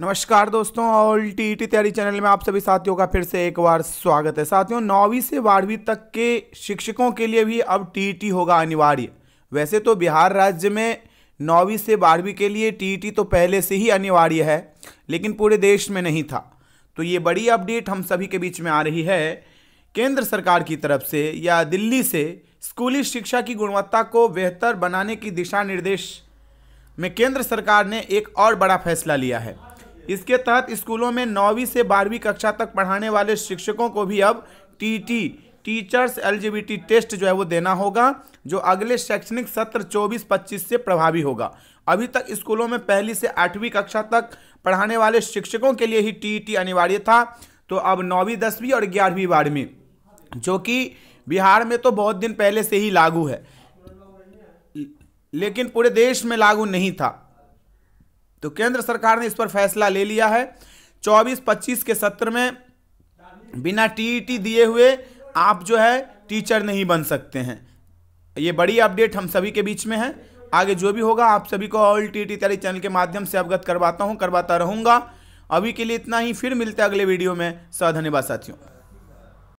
नमस्कार दोस्तों, all T T तैयारी चैनल में आप सभी साथियों का फिर से एक बार स्वागत है। साथियों, नौवीं से बारहवीं तक के शिक्षकों के लिए भी अब टी टी होगा अनिवार्य। वैसे तो बिहार राज्य में नौवीं से बारहवीं के लिए टी टी तो पहले से ही अनिवार्य है, लेकिन पूरे देश में नहीं था। तो ये बड़ी अपडेट हम सभी के बीच में आ रही है। केंद्र सरकार की तरफ़ से या दिल्ली से स्कूली शिक्षा की गुणवत्ता को बेहतर बनाने की दिशा निर्देश में केंद्र सरकार ने एक और बड़ा फैसला लिया है। इसके तहत स्कूलों में नौवीं से बारहवीं कक्षा तक पढ़ाने वाले शिक्षकों को भी अब टीटी टीचर्स एलिजिबिलिटी टेस्ट जो है वो देना होगा, जो अगले शैक्षणिक सत्र 24-25 से प्रभावी होगा। अभी तक स्कूलों में पहली से आठवीं कक्षा तक पढ़ाने वाले शिक्षकों के लिए ही टीईटी अनिवार्य था तो अब नौवीं, दसवीं और ग्यारहवीं बारहवीं, जो कि बिहार में तो बहुत दिन पहले से ही लागू है। लेकिन पूरे देश में लागू नहीं था। तो केंद्र सरकार ने इस पर फैसला ले लिया है। 24-25 के सत्र में बिना टीईटी दिए हुए आप जो है टीचर नहीं बन सकते हैं। ये बड़ी अपडेट हम सभी के बीच में है। आगे जो भी होगा, आप सभी को ऑल टी टी तैयारी चैनल के माध्यम से अवगत करवाता हूँ, करवाता रहूँगा। अभी के लिए इतना ही, फिर मिलते हैं अगले वीडियो में। सधन्यवाद साथियों।